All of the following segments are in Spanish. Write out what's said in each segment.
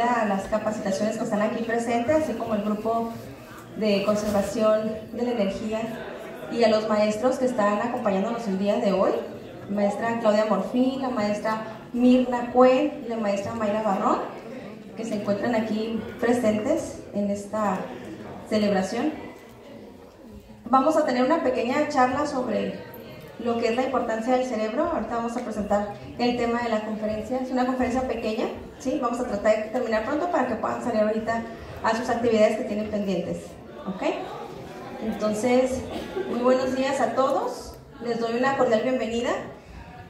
a las capacitaciones que están aquí presentes, así como el grupo de conservación de la energía y a los maestros que están acompañándonos el día de hoy, maestra Claudia Morfín, la maestra Mirna Cuen y la maestra Mayra Barrón, que se encuentran aquí presentes en esta celebración. Vamos a tener una pequeña charla sobre lo que es la importancia del cerebro. Ahorita vamos a presentar el tema de la conferencia. Es una conferencia pequeña, ¿sí? Vamos a tratar de terminar pronto para que puedan salir ahorita a sus actividades que tienen pendientes, ¿ok? Entonces, muy buenos días a todos. Les doy una cordial bienvenida.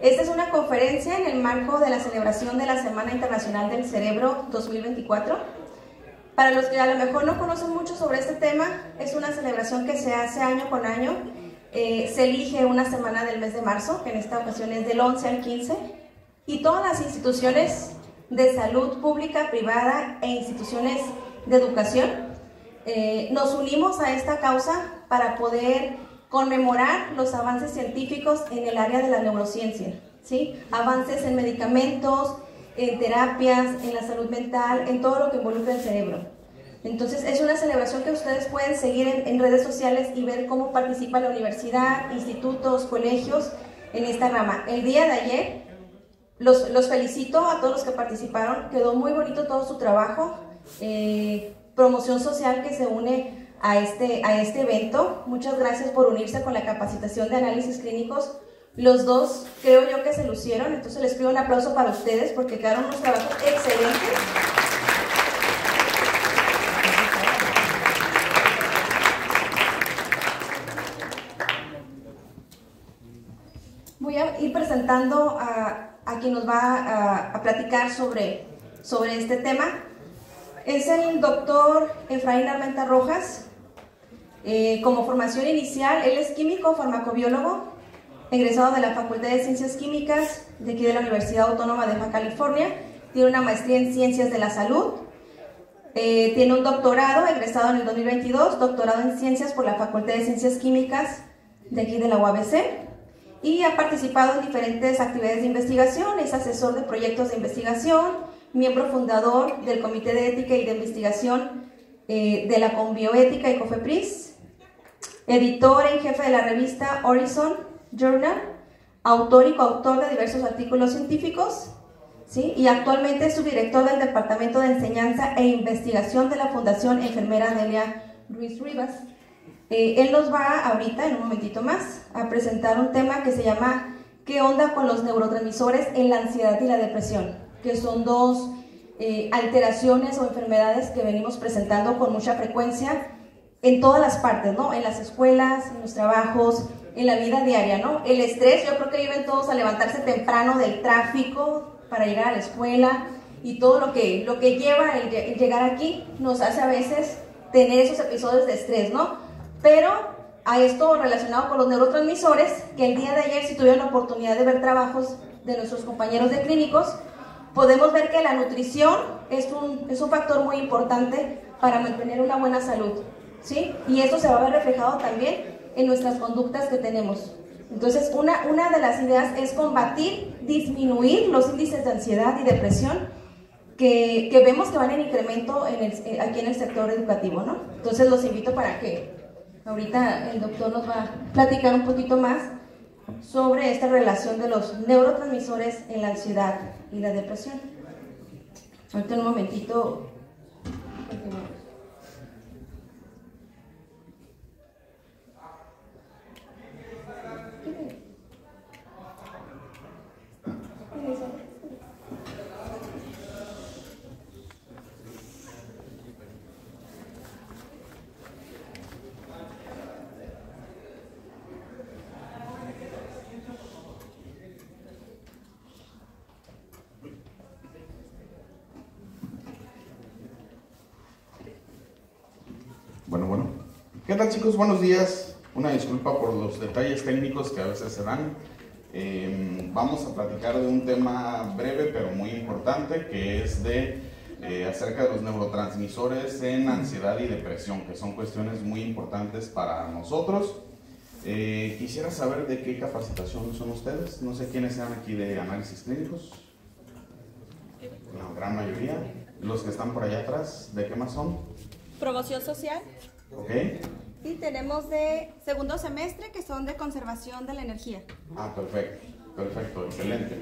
Esta es una conferencia en el marco de la celebración de la Semana Internacional del Cerebro 2024. Para los que a lo mejor no conocen mucho sobre este tema, es una celebración que se hace año con año eh, se elige una semana del mes de marzo, que en esta ocasión es del 11 al 15, y todas las instituciones de salud pública, privada e instituciones de educación eh, nos unimos a esta causa para poder conmemorar los avances científicos en el área de la neurociencia, ¿sí? avances en medicamentos, en terapias, en la salud mental, en todo lo que involucra el cerebro. Entonces es una celebración que ustedes pueden seguir en, redes sociales y ver cómo participa la universidad, institutos, colegios en esta rama. El día de ayer los, felicito a todos los que participaron, quedó muy bonito todo su trabajo, eh, promoción social que se une a este, a este evento. Muchas gracias por unirse con la capacitación de análisis clínicos. Los dos creo yo que se lucieron, entonces les pido un aplauso para ustedes porque quedaron unos trabajos excelentes. Presentando a, a quien nos va a, platicar sobre, sobre este tema. Es el doctor Efraín Armenta Rojas. Eh, como formación inicial, él es químico farmacobiólogo, egresado de la Facultad de Ciencias Químicas de aquí de la Universidad Autónoma de Baja California. Tiene una maestría en Ciencias de la Salud. Eh, tiene un doctorado, egresado en el 2022, doctorado en Ciencias por la Facultad de Ciencias Químicas de aquí de la UABC y ha participado en diferentes actividades de investigación, es asesor de proyectos de investigación, miembro fundador del Comité de Ética y de Investigación eh, de la Conbioética y COFEPRIS, editor en jefe de la revista Horizon Journal, autor y coautor de diversos artículos científicos, ¿sí? y actualmente es subdirector del Departamento de Enseñanza e Investigación de la Fundación Enfermera Delia Ruiz Rivas. Eh, él nos va ahorita, en un momentito más, a presentar un tema que se llama ¿Qué onda con los neurotransmisores en la ansiedad y la depresión? Que son dos eh, alteraciones o enfermedades que venimos presentando con mucha frecuencia en todas las partes, ¿no? En las escuelas, en los trabajos, en la vida diaria, ¿no? El estrés, yo creo que viven todos a levantarse temprano del tráfico para llegar a la escuela y todo lo que, lo que lleva el llegar aquí nos hace a veces tener esos episodios de estrés, ¿no? Pero a esto relacionado con los neurotransmisores, que el día de ayer si tuvieron la oportunidad de ver trabajos de nuestros compañeros de clínicos, podemos ver que la nutrición es un, es un factor muy importante para mantener una buena salud. ¿sí? Y esto se va a ver reflejado también en nuestras conductas que tenemos. Entonces, una, una de las ideas es combatir, disminuir los índices de ansiedad y depresión que, que vemos que van en incremento en el, eh, aquí en el sector educativo. ¿no? Entonces, los invito para que Ahorita el doctor nos va a platicar un poquito más sobre esta relación de los neurotransmisores en la ansiedad y la depresión. Ahorita un momentito ¿Qué tal chicos? Buenos días. Una disculpa por los detalles técnicos que a veces se dan. Em, vamos a platicar de un tema breve pero muy importante que es de eh, acerca de los neurotransmisores en ansiedad y depresión, que son cuestiones muy importantes para nosotros. Eh, quisiera saber de qué capacitación son ustedes. No sé quiénes sean aquí de análisis clínicos. La gran mayoría. Los que están por allá atrás, ¿de qué más son? Promoción social. Ok. Y tenemos de segundo semestre que son de conservación de la energía. Ah, perfecto, perfecto, excelente.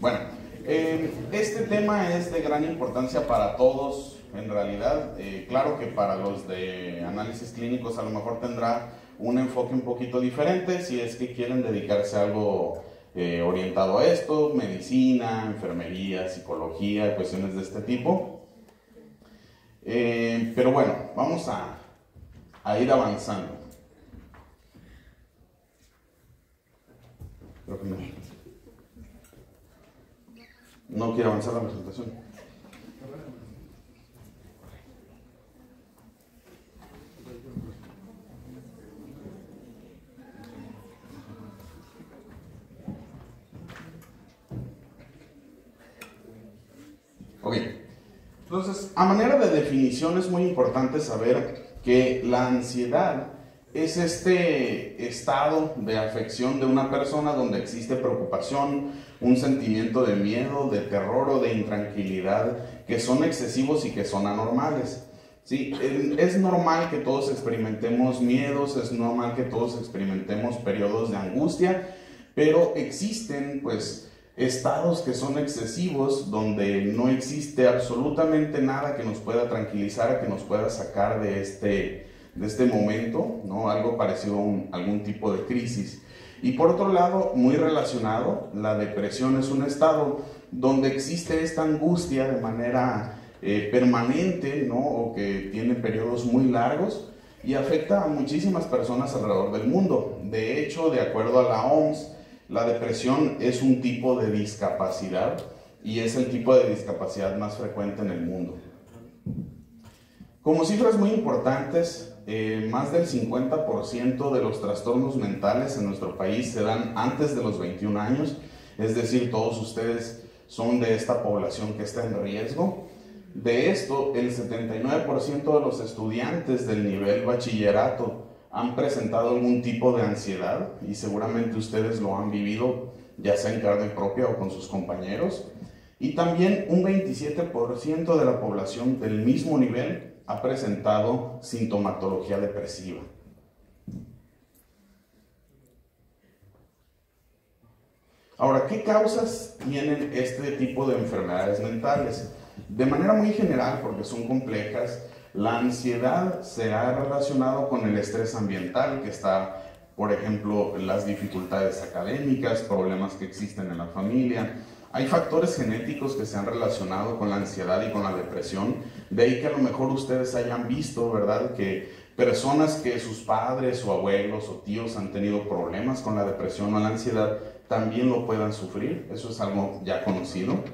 Bueno, eh, este tema es de gran importancia para todos, en realidad. Eh, claro que para los de análisis clínicos a lo mejor tendrá un enfoque un poquito diferente si es que quieren dedicarse a algo eh, orientado a esto, medicina, enfermería, psicología, cuestiones de este tipo. pero bueno, vamos a, a ir avanzando. Creo que no. No quiere avanzar la presentación. Ok. Entonces, a manera de definición es muy importante saber que la ansiedad es este estado de afección de una persona donde existe preocupación, un sentimiento de miedo, de terror o de intranquilidad que son excesivos y que son anormales. Sí, es normal que todos experimentemos miedos, es normal que todos experimentemos periodos de angustia, pero existen pues estados que son excesivos donde no existe absolutamente nada que nos pueda tranquilizar, que nos pueda sacar de este, de este momento, ¿no? algo parecido a algún tipo de crisis. Y por otro lado, muy relacionado, la depresión es un estado donde existe esta angustia de manera eh, permanente, ¿no? o que tiene periodos muy largos y afecta a muchísimas personas alrededor del mundo. De hecho, de acuerdo a la OMS, la depresión es un tipo de discapacidad y es el tipo de discapacidad más frecuente en el mundo. Como cifras muy importantes, eh, más del 50% de los trastornos mentales en nuestro país se dan antes de los 21 años, es decir, todos ustedes son de esta población que está en riesgo. De esto, el 79% de los estudiantes del nivel bachillerato han presentado algún tipo de ansiedad y seguramente ustedes lo han vivido ya sea en carne propia o con sus compañeros. Y también un 27% de la población del mismo nivel ha presentado sintomatología depresiva. Ahora, ¿qué causas tienen este tipo de enfermedades mentales? De manera muy general, porque son complejas, la ansiedad se ha relacionado con el estrés ambiental que está, por ejemplo, las dificultades académicas, problemas que existen en la familia. Hay factores genéticos que se han relacionado con la ansiedad y con la depresión. De ahí que a lo mejor ustedes hayan visto, ¿verdad? Que personas que sus padres o abuelos o tíos han tenido problemas con la depresión o la ansiedad también lo puedan sufrir. Eso es algo ya conocido.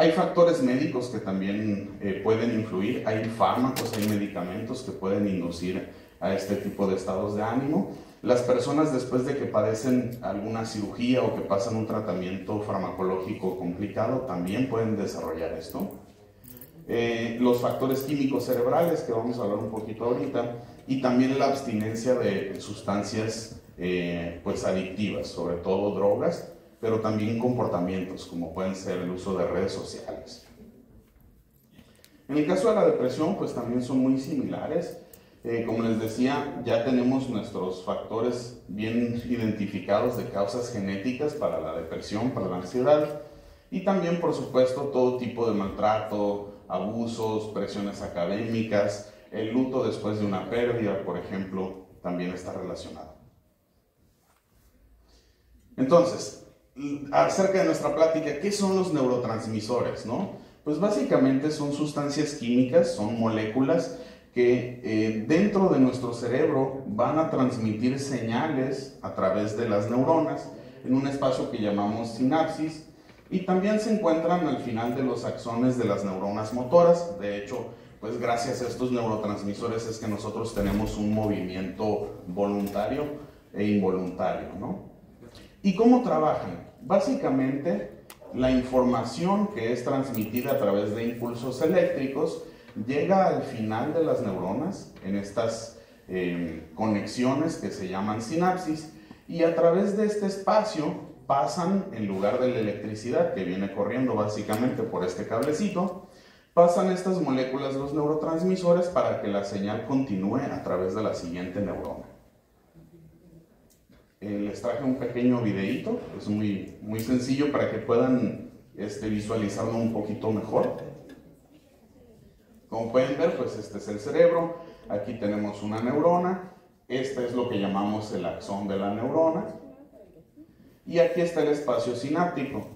Hay factores médicos que también eh, pueden influir, hay fármacos, hay medicamentos que pueden inducir a este tipo de estados de ánimo. Las personas después de que padecen alguna cirugía o que pasan un tratamiento farmacológico complicado también pueden desarrollar esto. Eh, los factores químicos cerebrales, que vamos a hablar un poquito ahorita, y también la abstinencia de sustancias eh, pues adictivas, sobre todo drogas, pero también comportamientos como pueden ser el uso de redes sociales. En el caso de la depresión, pues también son muy similares. Eh, como les decía, ya tenemos nuestros factores bien identificados de causas genéticas para la depresión, para la ansiedad, y también, por supuesto, todo tipo de maltrato, abusos, presiones académicas, el luto después de una pérdida, por ejemplo, también está relacionado. Entonces, acerca de nuestra plática, ¿qué son los neurotransmisores? ¿no? Pues básicamente son sustancias químicas, son moléculas que eh, dentro de nuestro cerebro van a transmitir señales a través de las neuronas en un espacio que llamamos sinapsis y también se encuentran al final de los axones de las neuronas motoras. De hecho, pues gracias a estos neurotransmisores es que nosotros tenemos un movimiento voluntario e involuntario, ¿no? ¿Y cómo trabajan? Básicamente, la información que es transmitida a través de impulsos eléctricos llega al final de las neuronas, en estas eh, conexiones que se llaman sinapsis, y a través de este espacio pasan, en lugar de la electricidad que viene corriendo básicamente por este cablecito, pasan estas moléculas, los neurotransmisores, para que la señal continúe a través de la siguiente neurona. Eh, les traje un pequeño videito, es muy, muy sencillo para que puedan este, visualizarlo un poquito mejor. Como pueden ver, pues este es el cerebro, aquí tenemos una neurona, este es lo que llamamos el axón de la neurona, y aquí está el espacio sináptico.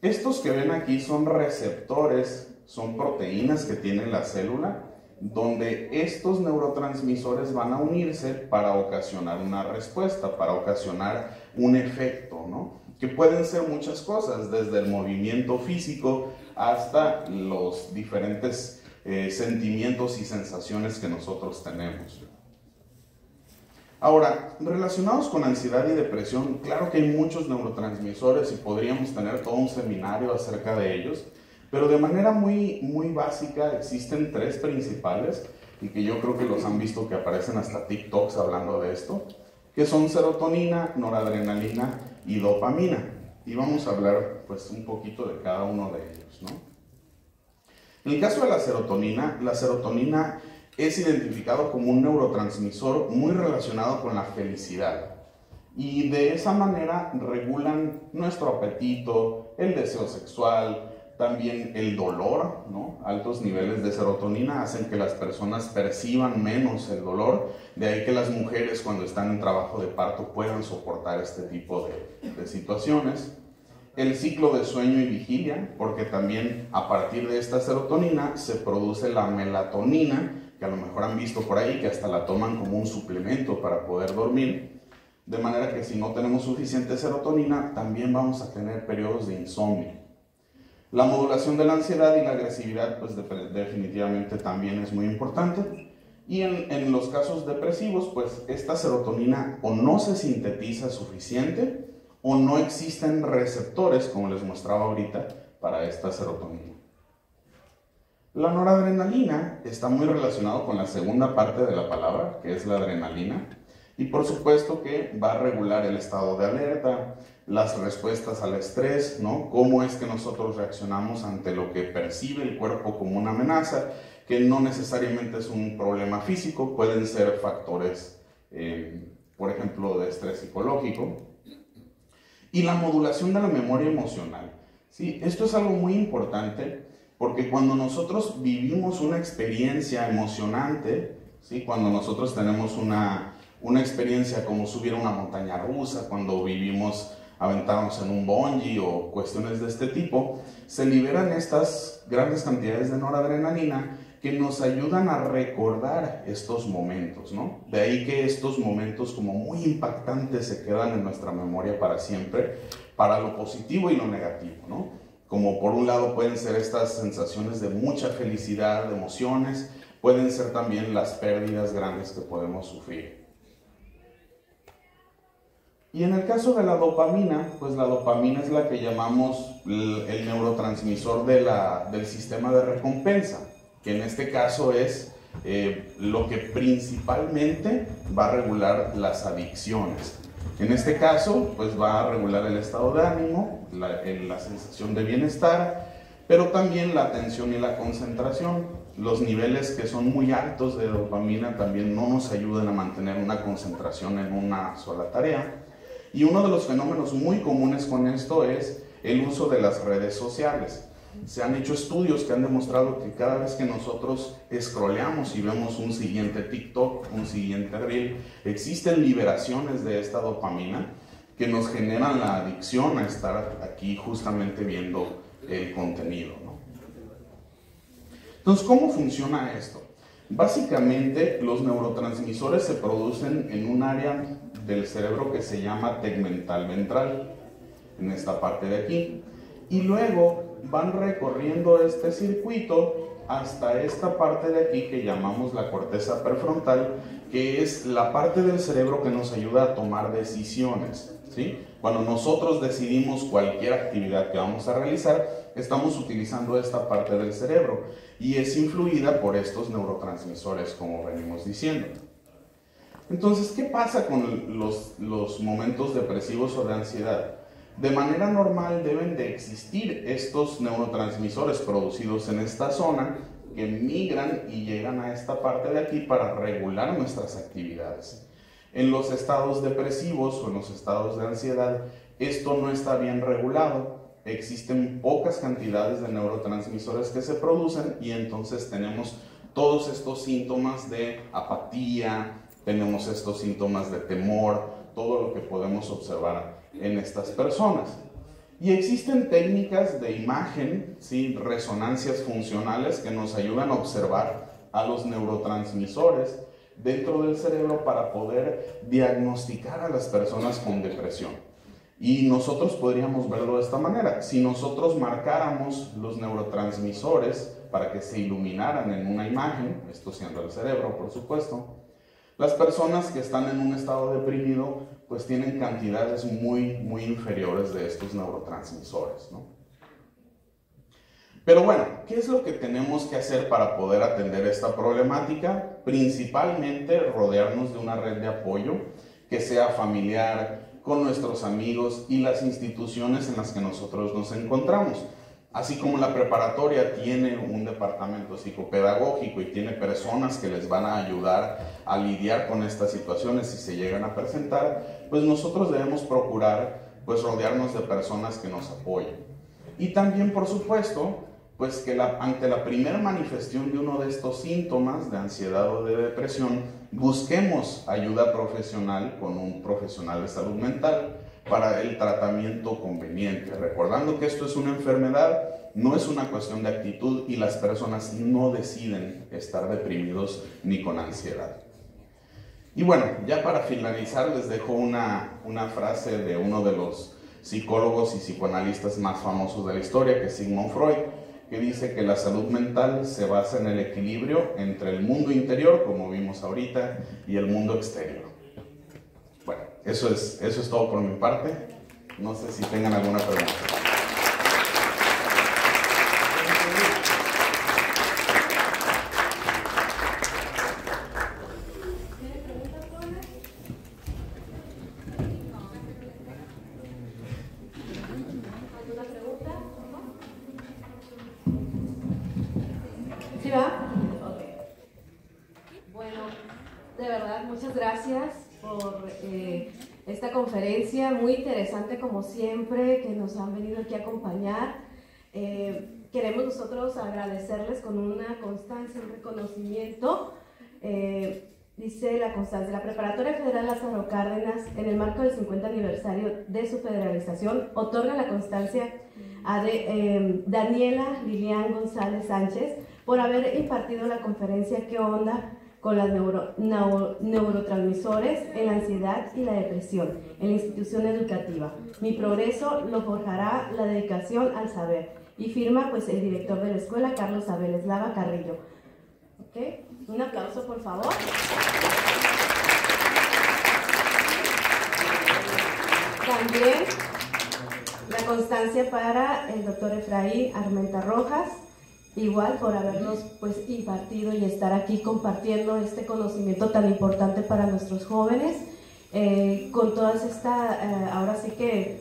Estos que ven aquí son receptores, son proteínas que tiene la célula, donde estos neurotransmisores van a unirse para ocasionar una respuesta, para ocasionar un efecto, ¿no? Que pueden ser muchas cosas, desde el movimiento físico hasta los diferentes eh, sentimientos y sensaciones que nosotros tenemos. Ahora, relacionados con ansiedad y depresión, claro que hay muchos neurotransmisores y podríamos tener todo un seminario acerca de ellos, pero de manera muy, muy básica existen tres principales y que yo creo que los han visto que aparecen hasta TikToks hablando de esto, que son serotonina, noradrenalina y dopamina. Y vamos a hablar pues un poquito de cada uno de ellos, ¿no? En el caso de la serotonina, la serotonina es identificado como un neurotransmisor muy relacionado con la felicidad. Y de esa manera regulan nuestro apetito, el deseo sexual, también el dolor, ¿no? Altos niveles de serotonina hacen que las personas perciban menos el dolor, de ahí que las mujeres cuando están en trabajo de parto puedan soportar este tipo de, situaciones. El ciclo de sueño y vigilia, porque también a partir de esta serotonina se produce la melatonina, que a lo mejor han visto por ahí, que hasta la toman como un suplemento para poder dormir. De manera que si no tenemos suficiente serotonina, también vamos a tener periodos de insomnio. La modulación de la ansiedad y la agresividad, pues definitivamente también es muy importante. Y en, en, los casos depresivos, pues esta serotonina o no se sintetiza suficiente o no existen receptores, como les mostraba ahorita, para esta serotonina. La noradrenalina está muy relacionado con la segunda parte de la palabra, que es la adrenalina, y por supuesto que va a regular el estado de alerta, las respuestas al estrés, ¿no? Cómo es que nosotros reaccionamos ante lo que percibe el cuerpo como una amenaza, que no necesariamente es un problema físico, pueden ser factores, eh, por ejemplo, de estrés psicológico. Y la modulación de la memoria emocional. ¿sí? Esto es algo muy importante porque cuando nosotros vivimos una experiencia emocionante, ¿sí? cuando nosotros tenemos una, una experiencia como subir a una montaña rusa, cuando vivimos aventarnos en un bungee o cuestiones de este tipo, se liberan estas grandes cantidades de noradrenalina que nos ayudan a recordar estos momentos, ¿no? De ahí que estos momentos como muy impactantes se quedan en nuestra memoria para siempre, para lo positivo y lo negativo, ¿no? como por un lado pueden ser estas sensaciones de mucha felicidad, de emociones, pueden ser también las pérdidas grandes que podemos sufrir. Y en el caso de la dopamina, pues la dopamina es la que llamamos el, neurotransmisor de la, del sistema de recompensa, que en este caso es eh, lo que principalmente va a regular las adicciones. En este caso, pues va a regular el estado de ánimo, la, la sensación de bienestar, pero también la atención y la concentración. Los niveles que son muy altos de dopamina también no nos ayudan a mantener una concentración en una sola tarea. Y uno de los fenómenos muy comunes con esto es el uso de las redes sociales se han hecho estudios que han demostrado que cada vez que nosotros scrolleamos y vemos un siguiente TikTok, un siguiente reel, existen liberaciones de esta dopamina que nos generan la adicción a estar aquí justamente viendo el contenido. Entonces, ¿cómo funciona esto? Básicamente, los neurotransmisores se producen en un área del cerebro que se llama tegmental ventral, en esta parte de aquí. Y luego van recorriendo este circuito hasta esta parte de aquí que llamamos la corteza prefrontal, que es la parte del cerebro que nos ayuda a tomar decisiones. ¿sí? Cuando nosotros decidimos cualquier actividad que vamos a realizar, estamos utilizando esta parte del cerebro y es influida por estos neurotransmisores, como venimos diciendo. Entonces, ¿qué pasa con los, momentos depresivos o de ansiedad? De manera normal deben de existir estos neurotransmisores producidos en esta zona que migran y llegan a esta parte de aquí para regular nuestras actividades. En los estados depresivos o en los estados de ansiedad, esto no está bien regulado. Existen pocas cantidades de neurotransmisores que se producen y entonces tenemos todos estos síntomas de apatía, tenemos estos síntomas de temor, todo lo que podemos observar en estas personas. Y existen técnicas de imagen, ¿sí? resonancias funcionales que nos ayudan a observar a los neurotransmisores dentro del cerebro para poder diagnosticar a las personas con depresión. Y nosotros podríamos verlo de esta manera. Si nosotros marcáramos los neurotransmisores para que se iluminaran en una imagen, esto siendo el cerebro, por supuesto, las personas que están en un estado deprimido pues tienen cantidades muy, muy inferiores de estos neurotransmisores. ¿no? Pero bueno, ¿qué es lo que tenemos que hacer para poder atender esta problemática? Principalmente rodearnos de una red de apoyo que sea familiar, con nuestros amigos y las instituciones en las que nosotros nos encontramos. Así como la preparatoria tiene un departamento psicopedagógico y tiene personas que les van a ayudar a lidiar con estas situaciones si se llegan a presentar, pues nosotros debemos procurar pues rodearnos de personas que nos apoyen. Y también, por supuesto, pues que ante la primera manifestación de uno de estos síntomas de ansiedad o de depresión, busquemos ayuda profesional con un profesional de salud mental para el tratamiento conveniente, recordando que esto es una enfermedad, no es una cuestión de actitud y las personas no deciden estar deprimidos ni con ansiedad. Y bueno, ya para finalizar les dejo una, una frase de uno de los psicólogos y psicoanalistas más famosos de la historia, que es Sigmund Freud, que dice que la salud mental se basa en el equilibrio entre el mundo interior, como vimos ahorita, y el mundo exterior. Eso es, eso es todo por mi parte. No sé si tengan alguna pregunta. ¿Sí va? Bueno, de verdad, muchas gracias por eh, esta conferencia, muy interesante como siempre, que nos han venido aquí a acompañar. Eh, queremos nosotros agradecerles con una constancia, un reconocimiento. Eh, dice la constancia, la Preparatoria Federal Lázaro Cárdenas, en el marco del 50 aniversario de su federalización, otorga la constancia a de, Daniela Lilian González Sánchez, por haber impartido la conferencia ¿Qué onda? Con los neurotransmisores en la ansiedad y la depresión en la institución educativa. Mi progreso lo forjará la dedicación al saber. Y firma pues el director de la escuela, Carlos Abel Eslava Carrillo. ¿Okay? Un aplauso, por favor. También la constancia para el doctor Efraín Armenta Rojas, igual por habernos pues impartido y estar aquí compartiendo este conocimiento tan importante para nuestros jóvenes eh, con todas esta eh, ahora sí que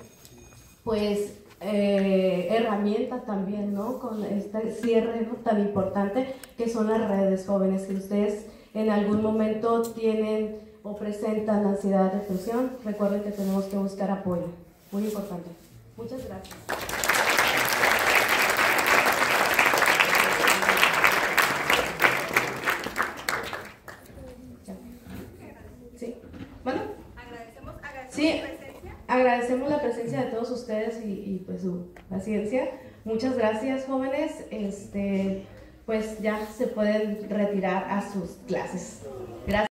pues eh, herramientas también no con este cierre tan importante que son las redes jóvenes que ustedes en algún momento tienen o presentan ansiedad depresión. Recuerden que tenemos que buscar apoyo. Muy importante. Muchas gracias Sí, agradecemos la presencia de todos ustedes y, pues su paciencia. Muchas gracias, jóvenes. Este, pues ya se pueden retirar a sus clases. Gracias.